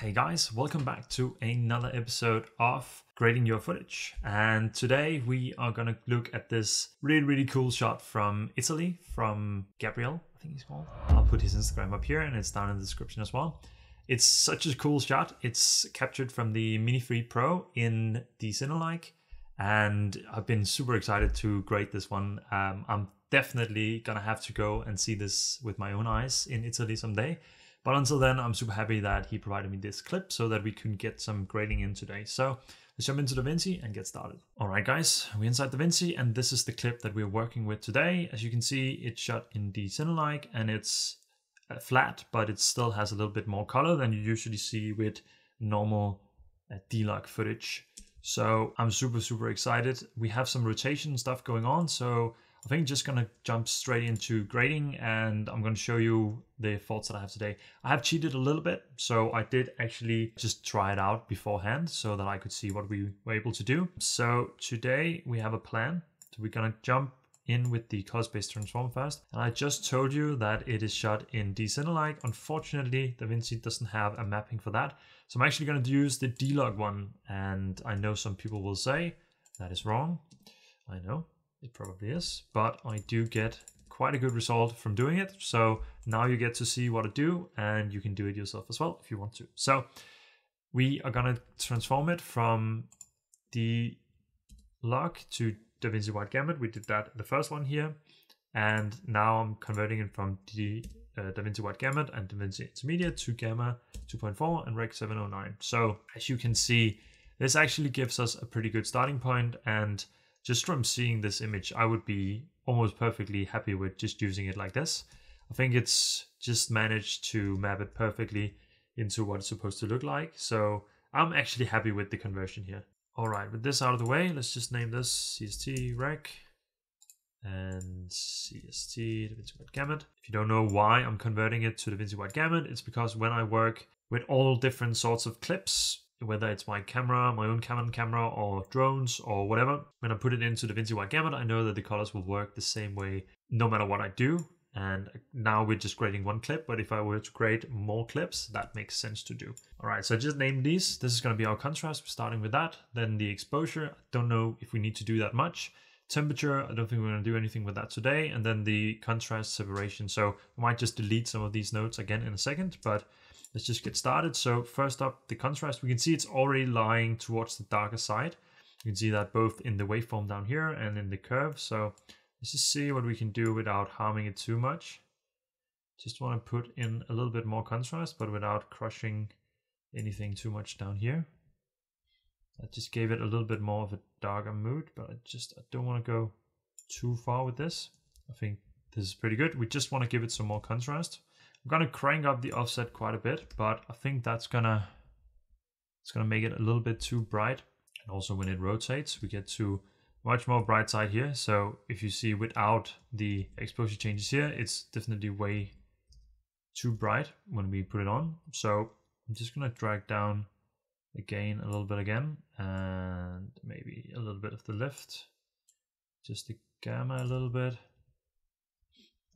Hey guys, welcome back to another episode of Grading Your Footage. And today we are gonna look at this really, really cool shot from Italy, from Gabriel, I think he's called. I'll put his Instagram up here and it's down in the description as well. It's such a cool shot. It's captured from the Mini 3 Pro in D-Cinelike. And I've been super excited to grade this one. Um, I'm definitely gonna have to go and see this with my own eyes in Italy someday. But until then, I'm super happy that he provided me this clip so that we can get some grading in today. So let's jump into DaVinci and get started. All right, guys, we're inside DaVinci and this is the clip that we're working with today. As you can see, it's shot in D-Cinelike and it's uh, flat, but it still has a little bit more color than you usually see with normal uh, D-Log footage. So I'm super, super excited. We have some rotation stuff going on. So I think just gonna jump straight into grading and I'm gonna show you the thoughts that I have today. I have cheated a little bit, so I did actually just try it out beforehand so that I could see what we were able to do. So today we have a plan. So we're gonna jump in with the color space transform first. And I just told you that it is shot in D-Cinelike. Unfortunately, DaVinci doesn't have a mapping for that. So I'm actually to use the D-Log one. And I know some people will say that is wrong. I know. It probably is, but I do get quite a good result from doing it. So now you get to see what I do and you can do it yourself as well if you want to. So we are gonna transform it from the log to DaVinci Wide Gamut. We did that the first one here. And now I'm converting it from the uh, DaVinci Wide Gamut and DaVinci Intermediate to Gamma 2.4 and Rec 709. So as you can see, this actually gives us a pretty good starting point and just from seeing this image, I would be almost perfectly happy with just using it like this. I think it's just managed to map it perfectly into what it's supposed to look like. So I'm actually happy with the conversion here. All right, with this out of the way, let's just name this CST rec and CST DaVinci Wide Gamut. If you don't know why I'm converting it to DaVinci Wide Gamut, it's because when I work with all different sorts of clips, whether it's my camera, my own Canon camera, or drones, or whatever. When I put it into DaVinci Wide Gamut, I know that the colors will work the same way no matter what I do. And now we're just grading one clip, but if I were to grade more clips, that makes sense to do. All right, so I just named these. This is gonna be our contrast, starting with that. Then the exposure, I don't know if we need to do that much. Temperature, I don't think we're gonna do anything with that today. And then the contrast separation. So I might just delete some of these notes again in a second, but let's just get started. So first up, the contrast, we can see it's already lying towards the darker side. You can see that both in the waveform down here and in the curve. So let's just see what we can do without harming it too much. Just want to put in a little bit more contrast, but without crushing anything too much down here. I just gave it a little bit more of a darker mood, but I just I don't want to go too far with this. I think this is pretty good. We just want to give it some more contrast. I'm gonna crank up the offset quite a bit, but I think that's gonna it's gonna make it a little bit too bright. And also when it rotates, we get to much more bright side here. So if you see without the exposure changes here, it's definitely way too bright when we put it on. So I'm just gonna drag down the gain a little bit again and maybe a little bit of the lift. Just the gamma a little bit.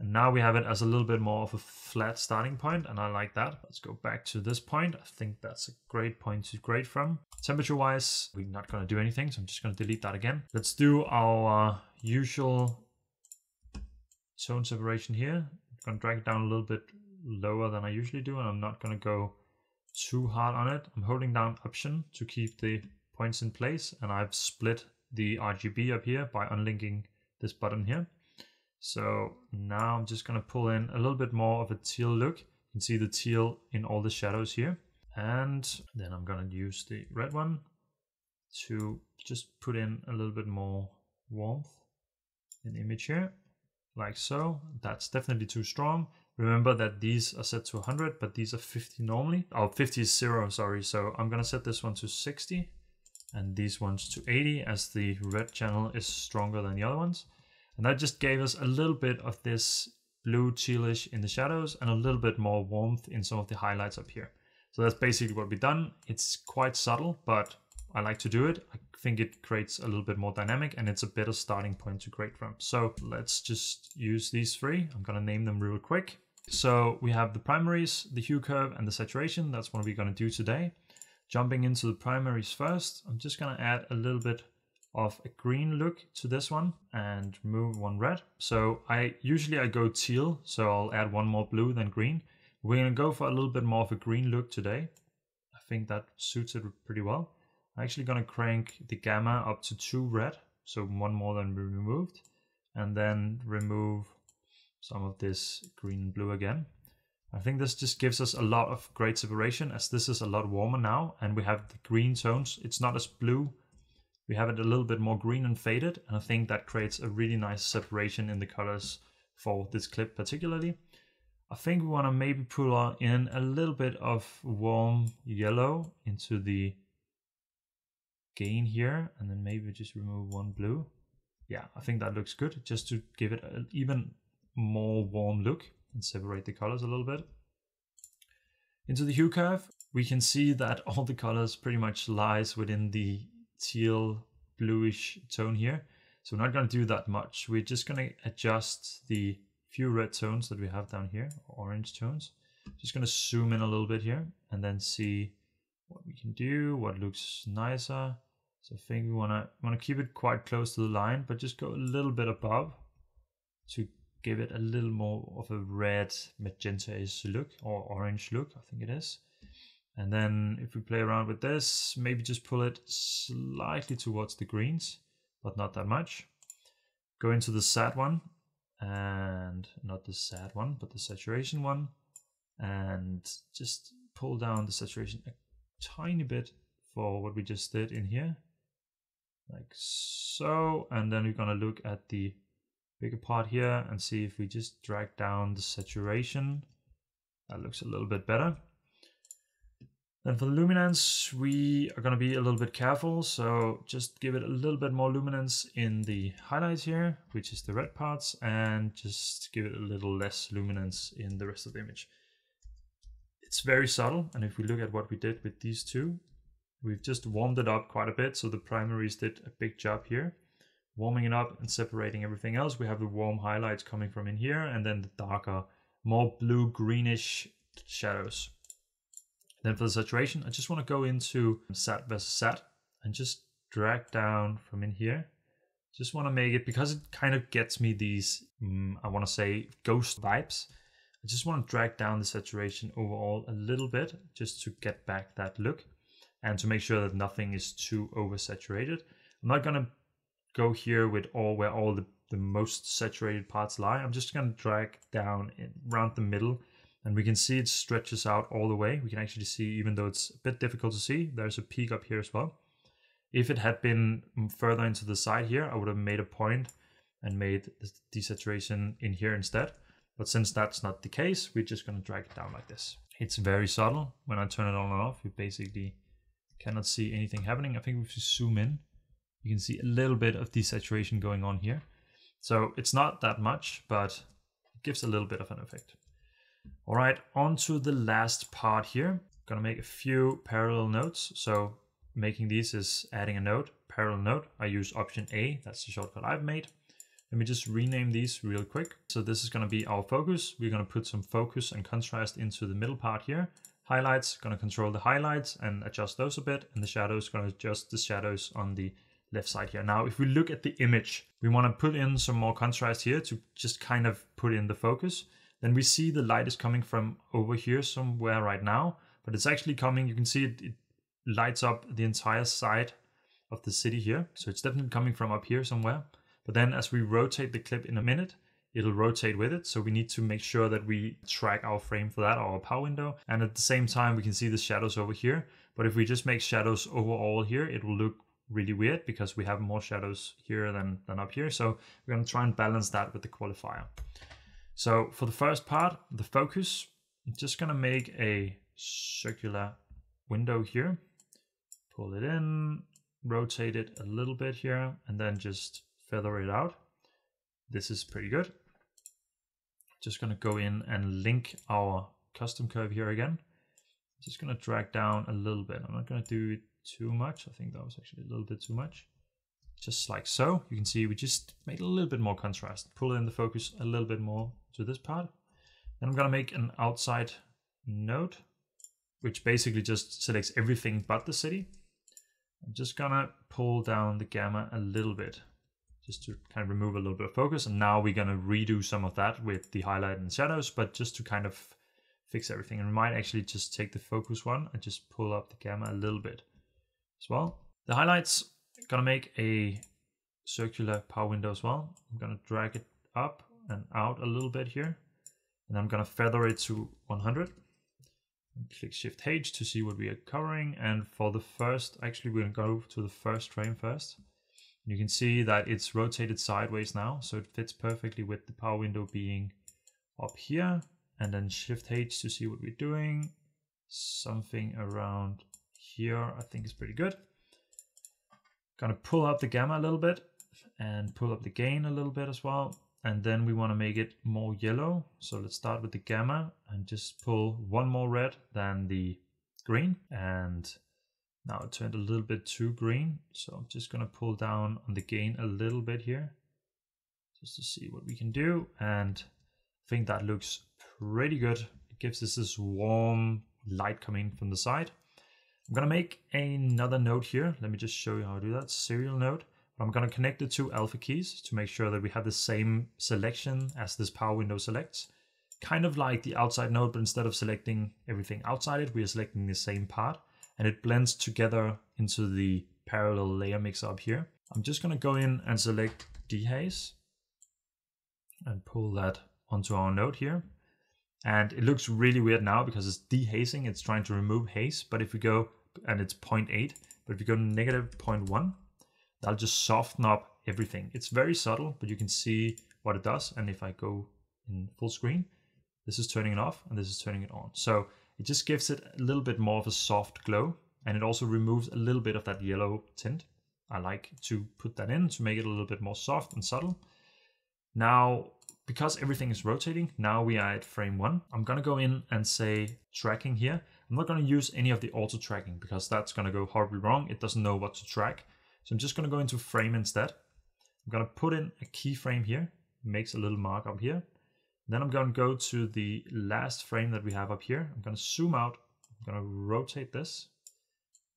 And now we have it as a little bit more of a flat starting point, and I like that. Let's go back to this point. I think that's a great point to grade from. Temperature wise, we're not going to do anything, so I'm just going to delete that again. Let's do our uh, usual tone separation here. I'm going to drag it down a little bit lower than I usually do, and I'm not going to go too hard on it. I'm holding down Option to keep the points in place, and I've split the RGB up here by unlinking this button here. So now I'm just going to pull in a little bit more of a teal look. You can see the teal in all the shadows here. And then I'm going to use the red one to just put in a little bit more warmth in the image here, like so. That's definitely too strong. Remember that these are set to 100, but these are 50 normally. Oh, 50 is zero, sorry. So I'm to set this one to 60 and these ones to 80 as the red channel is stronger than the other ones. And that just gave us a little bit of this blue tealish in the shadows and a little bit more warmth in some of the highlights up here. So that's basically what we've done. It's quite subtle, but I like to do it. I think it creates a little bit more dynamic and it's a better starting point to create from. So let's just use these three. I'm gonna name them real quick. So we have the primaries, the hue curve, and the saturation. That's what we're going to do today. Jumping into the primaries first, I'm just going to add a little bit of a green look to this one and remove one red. So I usually I go teal, so I'll add one more blue than green. We're to go for a little bit more of a green look today. I think that suits it pretty well. I'm actually to crank the gamma up to 2 red, so one more than we removed, and then remove some of this green and blue again. I think this just gives us a lot of great separation as this is a lot warmer now and we have the green tones. It's not as blue. We have it a little bit more green and faded and I think that creates a really nice separation in the colors for this clip particularly. I think we want to maybe pull in a little bit of warm yellow into the gain here and then maybe just remove one blue. Yeah, I think that looks good just to give it an even more warm look and separate the colors a little bit. Into the hue curve, we can see that all the colors pretty much lies within the teal bluish tone here. So we're not going to do that much. We're just going to adjust the few red tones that we have down here, orange tones. Just going to zoom in a little bit here and then see what we can do, what looks nicer. So I think we want to want to keep it quite close to the line, but just go a little bit above to give it a little more of a red magenta-ish look or orange look, I think it is. And then if we play around with this, maybe just pull it slightly towards the greens, but not that much. Go into the sad one and not the sad one, but the saturation one. And just pull down the saturation a tiny bit for what we just did in here. Like so. And then we're gonna look at the bigger part here and see if we just drag down the saturation. That looks a little bit better. Then for the luminance, we are going to be a little bit careful. So just give it a little bit more luminance in the highlights here, which is the red parts, and just give it a little less luminance in the rest of the image. It's very subtle. And if we look at what we did with these two, we've just warmed it up quite a bit. So the primaries did a big job here warming it up and separating everything else. We have the warm highlights coming from in here and then the darker, more blue greenish shadows. Then for the saturation, I just want to go into sat versus sat and just drag down from in here. Just want to make it, because it kind of gets me these, um, I want to say ghost vibes. I just want to drag down the saturation overall a little bit just to get back that look and to make sure that nothing is too oversaturated. I'm not going to go here with all where all the, the most saturated parts lie. I'm just going to drag down in, around the middle and we can see it stretches out all the way. We can actually see, even though it's a bit difficult to see, there's a peak up here as well. If it had been further into the side here, I would have made a point and made the desaturation in here instead. But since that's not the case, we're just to drag it down like this. It's very subtle. When I turn it on and off, you basically cannot see anything happening. I think if we zoom in, you can see a little bit of desaturation going on here. So it's not that much, but it gives a little bit of an effect. All right, on to the last part here. I'm gonna make a few parallel nodes. So making these is adding a node, parallel node. I use option A, that's the shortcut I've made. Let me just rename these real quick. So this is gonna be our focus. We're gonna put some focus and contrast into the middle part here. Highlights, gonna control the highlights and adjust those a bit. And the shadows, gonna adjust the shadows on the left side here. Now, if we look at the image, we want to put in some more contrast here to just kind of put in the focus. Then we see the light is coming from over here somewhere right now, but it's actually coming, you can see it, it lights up the entire side of the city here. So it's definitely coming from up here somewhere. But then as we rotate the clip in a minute, it'll rotate with it. So we need to make sure that we track our frame for that, our power window. And at the same time, we can see the shadows over here. But if we just make shadows overall here, it will look really weird because we have more shadows here than, than up here. So we're going to try and balance that with the qualifier. So for the first part, the focus, I'm just going to make a circular window here, pull it in, rotate it a little bit here, and then just feather it out. This is pretty good. Just going to go in and link our custom curve here again. Just going to drag down a little bit. I'm not going to do it too much. I think that was actually a little bit too much. Just like so, you can see we just made a little bit more contrast, pull in the focus a little bit more to this part. Then I'm gonna make an outside node, which basically just selects everything but the city. I'm just gonna pull down the gamma a little bit just to kind of remove a little bit of focus. And now we're gonna redo some of that with the highlight and shadows, but just to kind of fix everything. And we might actually just take the focus one and just pull up the gamma a little bit as well. The highlights, gonna make a circular power window as well. I'm gonna drag it up and out a little bit here. And I'm gonna feather it to 100. And click Shift H to see what we are covering. And for the first, actually we're gonna go to the first frame first. You can see that it's rotated sideways now, so it fits perfectly with the power window being up here. And then Shift H to see what we're doing. Something around here I think is pretty good. Gonna pull up the gamma a little bit and pull up the gain a little bit as well. And then we want to make it more yellow. So let's start with the gamma and just pull one more red than the green. And now it turned a little bit too green. So I'm just going to pull down on the gain a little bit here just to see what we can do. And I think that looks pretty good. It gives us this warm light coming from the side. I'm going to make another node here. Let me just show you how to do that. Serial node. I'm going to connect the two alpha keys to make sure that we have the same selection as this power window selects. Kind of like the outside node, but instead of selecting everything outside it, we are selecting the same part and it blends together into the parallel layer mix up here. I'm just going to go in and select dehaze and pull that onto our node here. And it looks really weird now because it's dehazing, it's trying to remove haze. But if we go, and it's 0.8, but if we go negative 0.1, that'll just soften up everything. It's very subtle, but you can see what it does. And if I go in full screen, this is turning it off and this is turning it on. So it just gives it a little bit more of a soft glow. And it also removes a little bit of that yellow tint. I like to put that in to make it a little bit more soft and subtle. Now, because everything is rotating, now we are at frame one. I'm gonna go in and say tracking here. I'm not gonna use any of the auto tracking because that's gonna go horribly wrong. It doesn't know what to track. So I'm just going to go into frame instead. I'm to put in a keyframe here, makes a little mark up here. Then I'm going to go to the last frame that we have up here. I'm going to zoom out. I'm going to rotate this.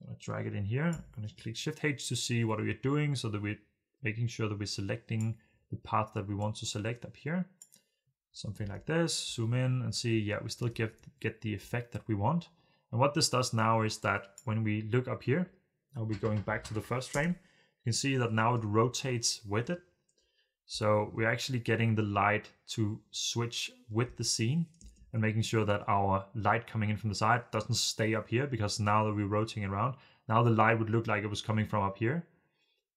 I'm to drag it in here. I'm to click Shift H to see what we're doing so that we're making sure that we're selecting the path that we want to select up here. Something like this, zoom in and see, yeah, we still get, get the effect that we want. And what this does now is that when we look up here, I'll be going back to the first frame. You can see that now it rotates with it. So we're actually getting the light to switch with the scene and making sure that our light coming in from the side doesn't stay up here because now that we're rotating around, now the light would look like it was coming from up here,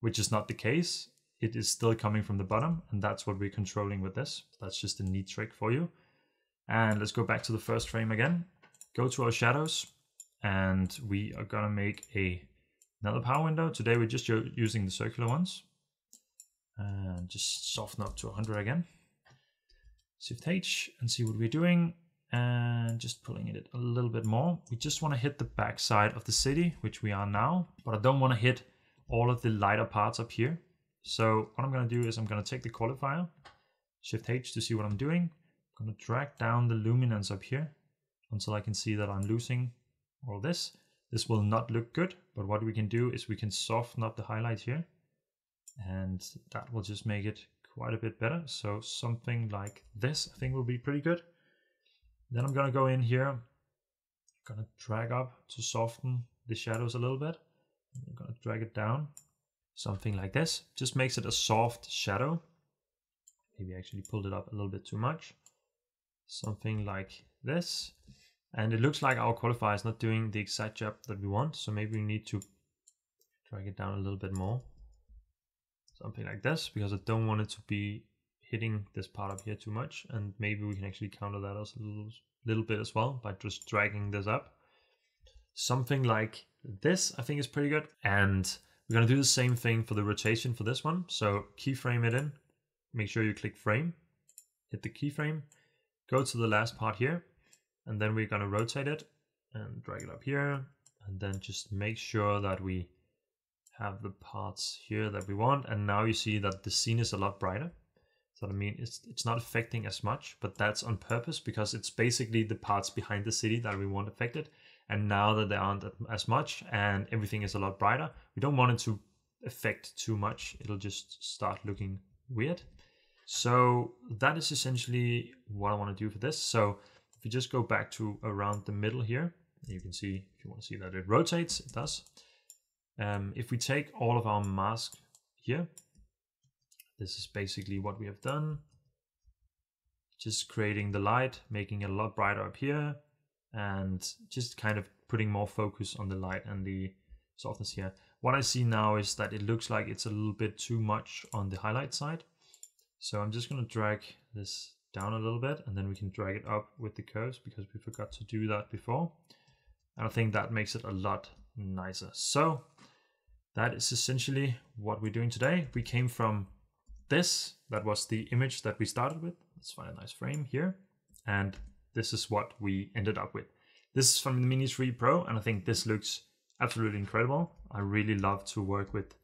which is not the case. It is still coming from the bottom and that's what we're controlling with this. That's just a neat trick for you. And let's go back to the first frame again. Go to our shadows and we are gonna make a another power window. Today we're just using the circular ones. And just soften up to 100 again. Shift H and see what we're doing. And just pulling it a little bit more. We just want to hit the back side of the city, which we are now. But I don't want to hit all of the lighter parts up here. So what I'm going to do is I'm going to take the qualifier, Shift H to see what I'm doing. I'm going to drag down the luminance up here until I can see that I'm losing all this. This will not look good, but what we can do is we can soften up the highlight here and that will just make it quite a bit better. So something like this I think will be pretty good. Then I'm gonna go in here, I'm gonna drag up to soften the shadows a little bit. I'm gonna drag it down, something like this. Just makes it a soft shadow. Maybe I actually pulled it up a little bit too much. Something like this. And it looks like our qualifier is not doing the exact job that we want. So maybe we need to drag it down a little bit more. Something like this, because I don't want it to be hitting this part up here too much. And maybe we can actually counter that as a little, little bit as well by just dragging this up. Something like this, I think is pretty good. And we're gonna do the same thing for the rotation for this one. So keyframe it in, make sure you click frame, hit the keyframe, go to the last part here, and then we're going to rotate it and drag it up here. And then just make sure that we have the parts here that we want. And now you see that the scene is a lot brighter. So I mean, it's it's not affecting as much, but that's on purpose because it's basically the parts behind the city that we want affected. And now that they aren't as much and everything is a lot brighter, we don't want it to affect too much. It'll just start looking weird. So that is essentially what I want to do for this. So if you just go back to around the middle here, you can see if you want to see that it rotates, it does. Um, if we take all of our mask here, this is basically what we have done. Just creating the light, making it a lot brighter up here, and just kind of putting more focus on the light and the softness here. What I see now is that it looks like it's a little bit too much on the highlight side. So I'm just going to drag this down a little bit and then we can drag it up with the curves because we forgot to do that before. And I think that makes it a lot nicer. So that is essentially what we're doing today. We came from this, that was the image that we started with. Let's find a nice frame here. And this is what we ended up with. This is from the Mini 3 Pro, and I think this looks absolutely incredible. I really love to work with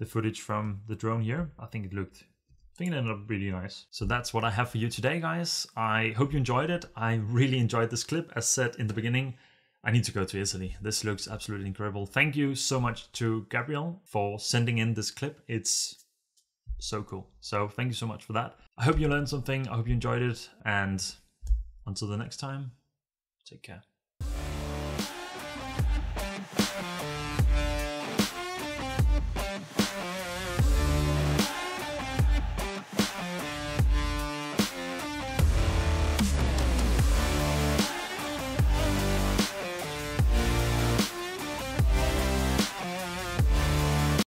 the footage from the drone here. I think it looked I think it ended up really nice. So that's what I have for you today, guys. I hope you enjoyed it. I really enjoyed this clip. As said in the beginning, I need to go to Italy. This looks absolutely incredible. Thank you so much to Gabriel for sending in this clip. It's so cool. So thank you so much for that. I hope you learned something. I hope you enjoyed it. And until the next time, take care.